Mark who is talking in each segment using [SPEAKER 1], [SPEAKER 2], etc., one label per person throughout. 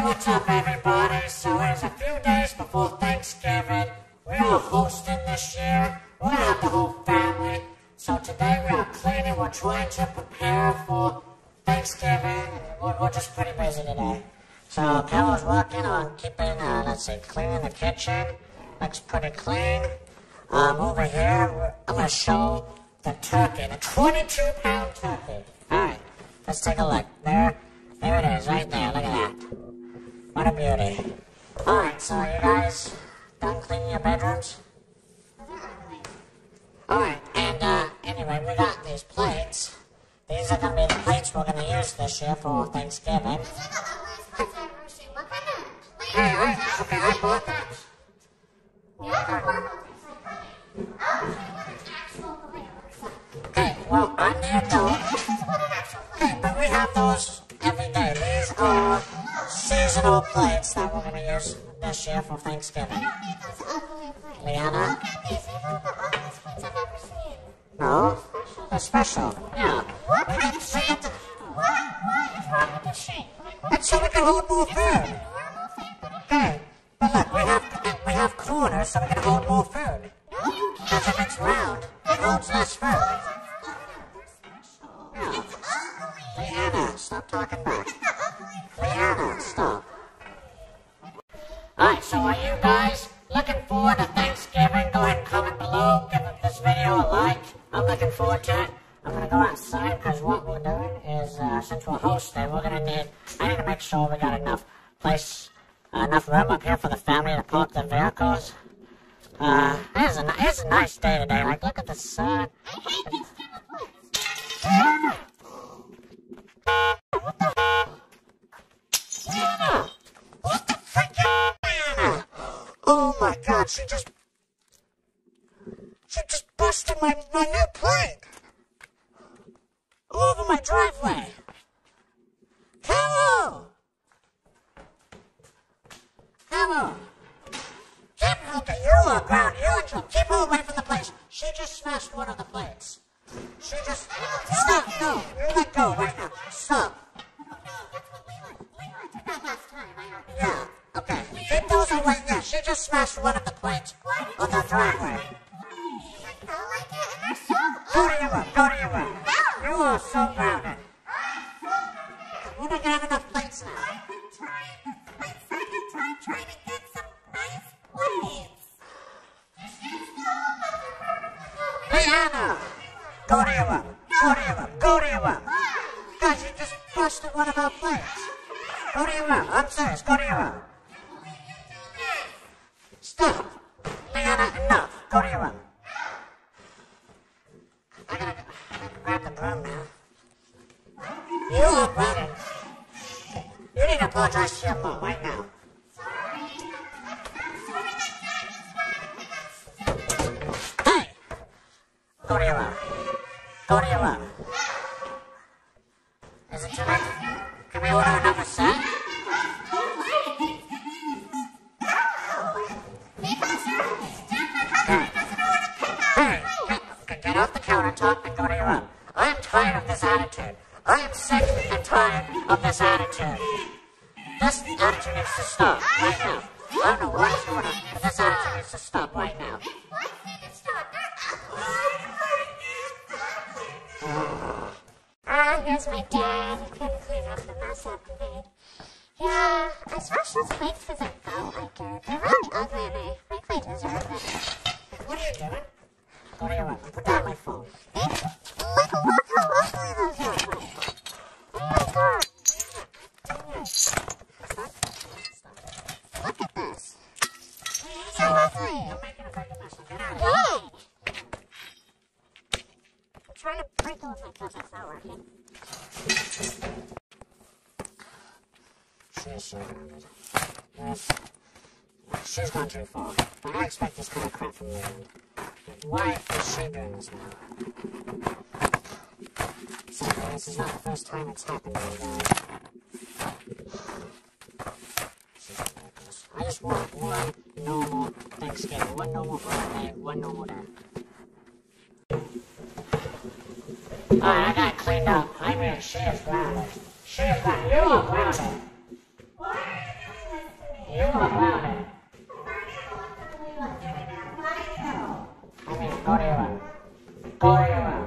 [SPEAKER 1] What's up, everybody? So it's a few days before Thanksgiving. We are hosting this year. Gonna have the whole family. So today we are cleaning. We're trying to prepare for Thanksgiving. We're, we're just pretty busy today. So Carole's working on keeping, uh, let's see, cleaning the kitchen. Looks pretty clean. Um, over here, I'm gonna show the turkey, the 22 pound turkey. Alright, let's take a look. There, there it is, right there. Look at that. What a beauty. Alright, so you guys done cleaning your bedrooms? Alright, and uh, anyway, we got these plates. These are gonna be the plates we're gonna use this year for Thanksgiving. Hey, I, okay, I bought that. Plates that we're gonna use this year for Thanksgiving. Leanna? No? They're special. Yeah. We have to say it to... It's so we can more food. Forward to Thanksgiving? Go ahead and comment below. Give this video a like. I'm looking forward to it. I'm gonna go outside because what we're doing is, uh, since we're hosting, we're gonna need, I need to make sure we got enough place, uh, enough room up here for the family to park their vehicles. Uh, it's a, it's a nice day today. Like, look at the sun. What the frick? Oh my god, she just. Just my, my You are so grounded. We're not gonna have enough plates now. Leanna! Go to your room. Go to your. Go to your. Guys, you just busted one of our plates. Go to your room. I'm serious. Go to your room. Stop. Leanna, enough. Go to your room. I gotta, I gotta grab the broom now. You are running. You need to apologize to This attitude needs to stop right now. I don't know what is going on, but this attitude needs to stop right now.
[SPEAKER 2] Ah, here's my dad. He couldn't clean up the mess I've made. Yeah, I smashed his plates because I felt like it. They're really ugly and I they deserve it.
[SPEAKER 1] What are you doing? Go to your room. Put down my phone.
[SPEAKER 2] Look, look how ugly those are. Oh my god. Look at this. So ugly.
[SPEAKER 1] I'm making a fucking mess. Get out of here.
[SPEAKER 2] Yay! I'm trying to break all of.
[SPEAKER 1] She's so gone too far. But I expect this kind of crap from you. Why is she doing this now? Sadly, this is not the first time it's happened. She's ridiculous. I just want one Alright, I got cleaned up. I mean, she is grounded. She is grounded. You are grounded. Why? you want, Brownie? I mean, go to your room. Go to your room.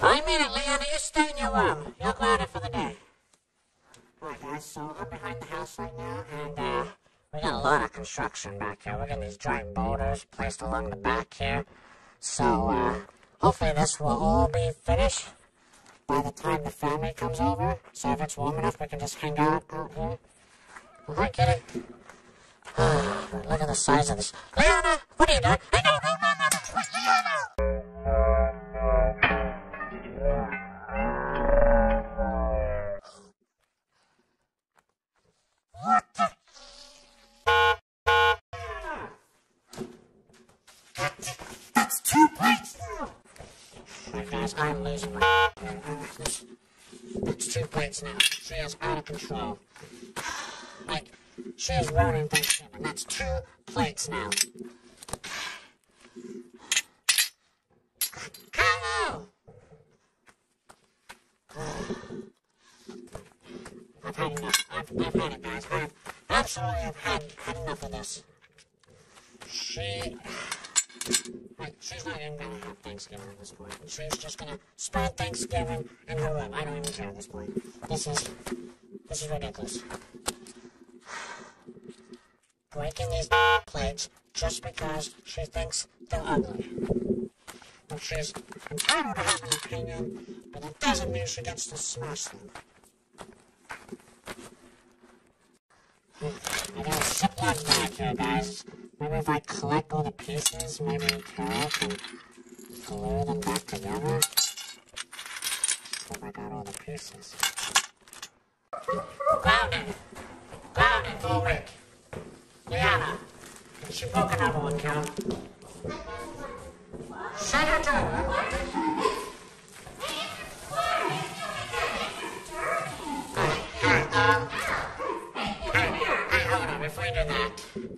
[SPEAKER 1] I mean it, Leanna. You stay in your room. You're grounded for the day. Alright, guys. So I'm behind the house right now, and uh, we got a lot of construction back here. We're got these giant boulders placed along the back here. So uh, hopefully this will all be finished by the time the family comes over. So if it's warm enough, we can just hang out out here. Oh, hi, kitty. Look at the size of this. What are you doing? Hey, no, no, no, no, no, twist Alright, I'm losing my. That's two plates now. She is out of control. Like, she is ruining Thanksgiving. That's two plates now. Hello! I've had enough. I've, I've had it, guys. I've absolutely had, had enough of this. She. She's not even gonna have Thanksgiving at this point. She's just gonna spend Thanksgiving in her room. I don't even care at this point. This is. This is ridiculous. Breaking these plates just because she thinks they're ugly. And she's entitled to have an opinion, but it doesn't mean she gets to smash them. Hmm, I got a Ziploc bag here, guys. Maybe if I collect all the pieces, maybe Carole can glue them back together. If I got all the pieces. For a week. Leanna, is she broken out one, Carole? Shut her door! Um, Hey, hey, hold on, before you do that,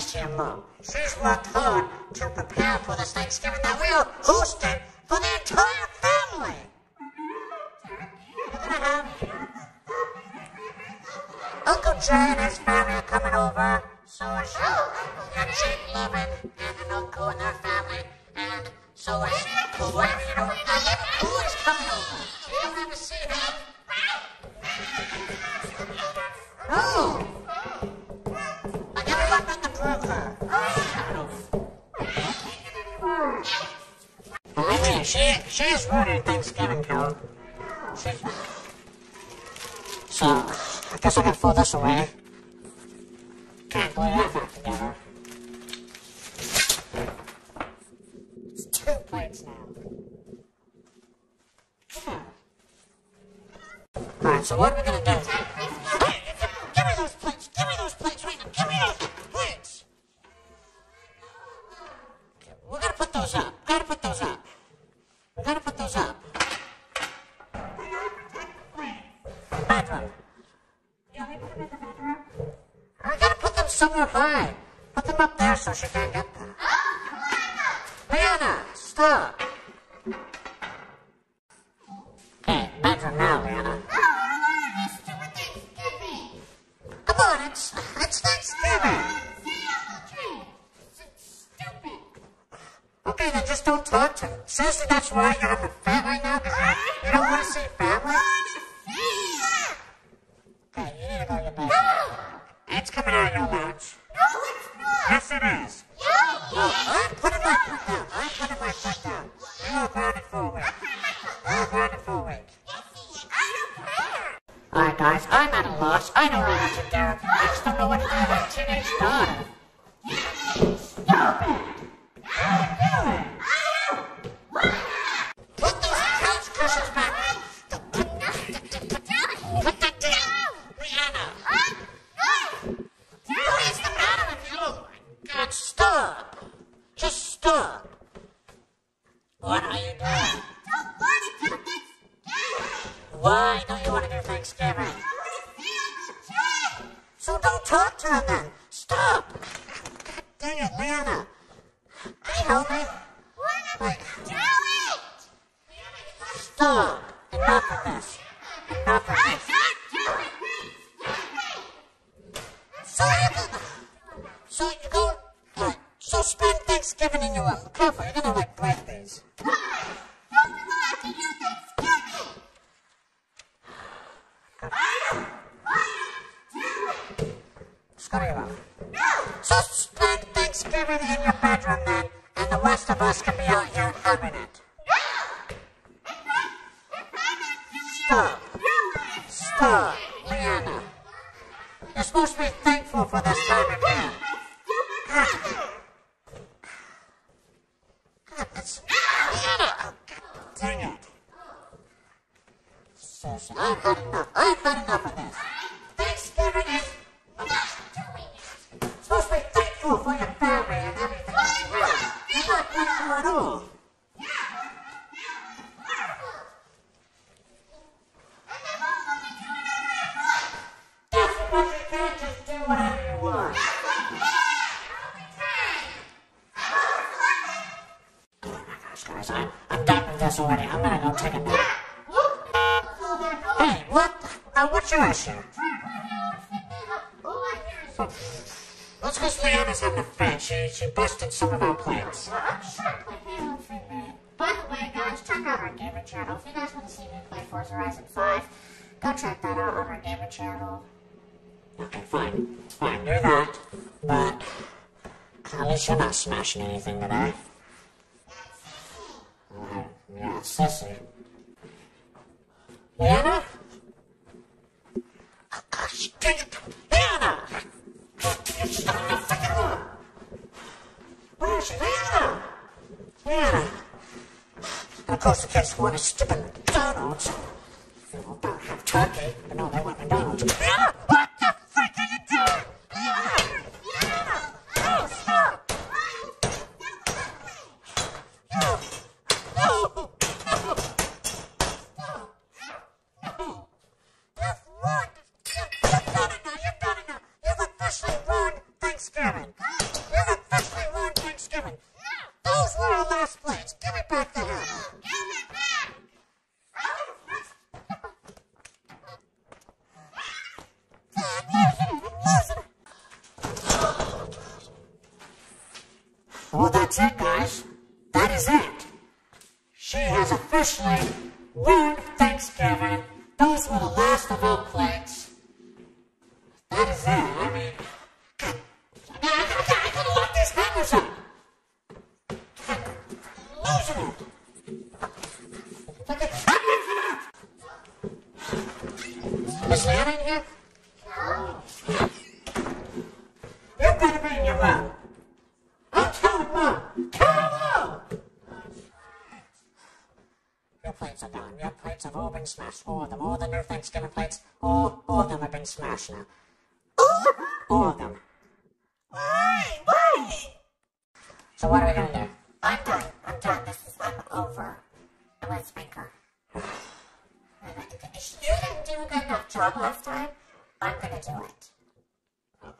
[SPEAKER 1] your mom. She's worked hard to prepare for this Thanksgiving that we are hosting for the entire family. We're gonna have Uncle Jay and his family are coming over. So is your Jake Levin and an uncle and their family. And so is whoever you know. Who is coming over? You don't ever see him. Oh! Is ruining Thanksgiving, Carole. So, I guess I can throw this away. Can't glue that back together. It's two plates now. Yeah. Alright, so what are we gonna do? It's, it's Thanksgiving. Okay, then just don't talk to me. Seriously, that's why you're upset right now? Because you, you don't want to see family? Okay, you need to go to your bedroom. guys, I'm at a loss. I don't know what to do. I just don't know what to do teenage God dang it, Lana. Hey, homie. Stop. Enough of this. Rest of us can be out here having. Stop. Stop. Leanna. You're supposed to be thankful for this time of year. Done with this already. I'm gonna go take a nap. Hey, what? Uh, what's your issue? Let's go Leanna's on the fence. She, she busted some of our plates.
[SPEAKER 2] I'm sure play Halo Infinite. By the way, guys, check out our gaming channel. If you guys want to see me play Forza Horizon 5, go check that out on our gaming channel.
[SPEAKER 1] Okay, fine. Fine, do that. But at least you're not smashing anything today. Uh, yeah, Oh gosh, dang it! Leanna! She's not in the she? Leanna! Leanna! And of course, the kids want a stupid McDonald's. They don't have turkey, but no, they want McDonald's. Leanna! What the frick are you doing? Leanna! Leanna! Oh, stop! No! No! No! No! You've ruined You've done it now! You've done it now! You've officially ruined Thanksgiving! You've officially ruined Thanksgiving! Those were our last plates! Give me back the ham! I'm losing it! I'm losing it! Well, that's it, guys. That is it. She has officially ruined Thanksgiving. Those were the last of our plates. I'm telling Mom. Tell Mom. Your plates are done. Your plates have all been smashed. All of them. All the new Thanksgiving plates. All, all of them have been smashed now. All of them. Why? Why? So what are we gonna do?
[SPEAKER 2] I'm done. I'm done. This is I'm over. I'm a spanker. You didn't do a good enough job last time. I'm gonna do it.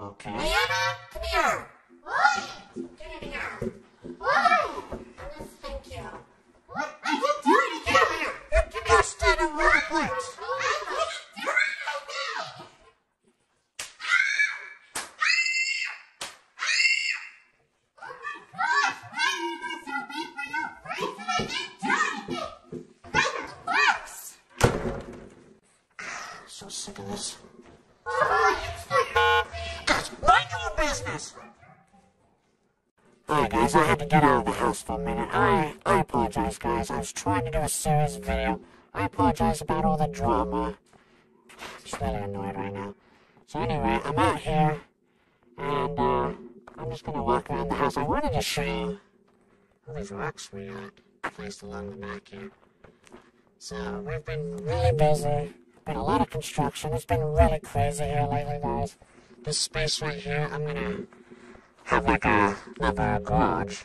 [SPEAKER 1] Okay.
[SPEAKER 2] Leanna, come here. What? Get in here. Why? I'm gonna spank you. What? I didn't do anything.
[SPEAKER 1] Come here. You just did a ruin plates. So sick of this. Guys, mind your own business. Alright guys, I had to get out of the house for a minute. I, I apologize guys. I was trying to do a serious video. I apologize about all the drama. She's really annoyed right now. So anyway, I'm out here, and uh, I'm just gonna walk around the house. I wanted to show you all these rocks we got placed along the back here. So we've been really busy. Been a lot of construction. It's been really crazy here lately, guys. This space right here, I'm gonna have like a another garage,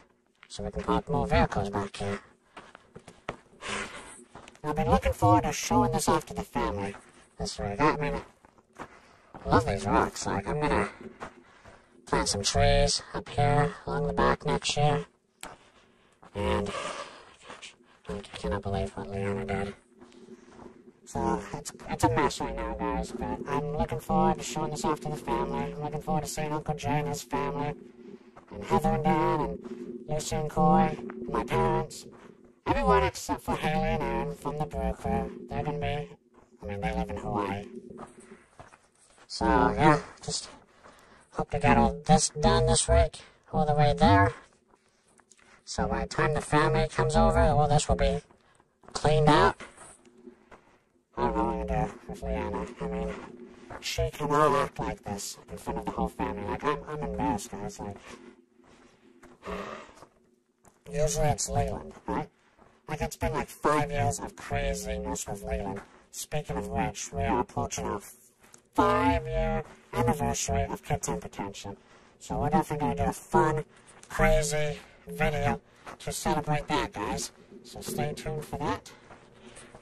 [SPEAKER 1] so we can park more vehicles back here. I've been looking forward to showing this off to the family this week. I mean, I love these rocks. Like, I'm gonna plant some trees up here along the back next year. And I cannot believe what Leanna did. So it's it's a mess right now, guys. But I'm looking forward to showing this off to the family. I'm looking forward to seeing Uncle Jay and his family, and Heather and Dan, and Lucy and Coy, and my parents. Everyone except for Haley and Aaron from the Brew Crew. They're gonna be. I mean, they live in Hawaii. So yeah, just hope to get all this done this week, all the way there. So by the time the family comes over, all this will be cleaned out. I don't know what gonna do with Leanna. I mean, she cannot uh, act like this in front of the whole family. Like, I'm, I'm embarrassed, guys. Like, usually it's Leland, right? Like, it's been like five years of craziness with Leland. Speaking of which, we are approaching our five year anniversary of Temper Tension. So we're definitely gonna do a fun, crazy video to celebrate that, guys. So stay tuned for that.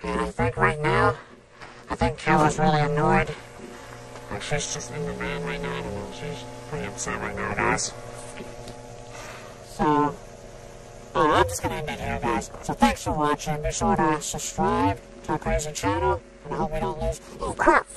[SPEAKER 1] And I think right now, I think Kayla's really annoyed. Like she's just in the van right now. I don't know. She's pretty upset right now, guys. So, I'm just gonna end it here, guys. So thanks for watching. Be sure to subscribe to our crazy channel, and I hope we don't lose. Oh crap!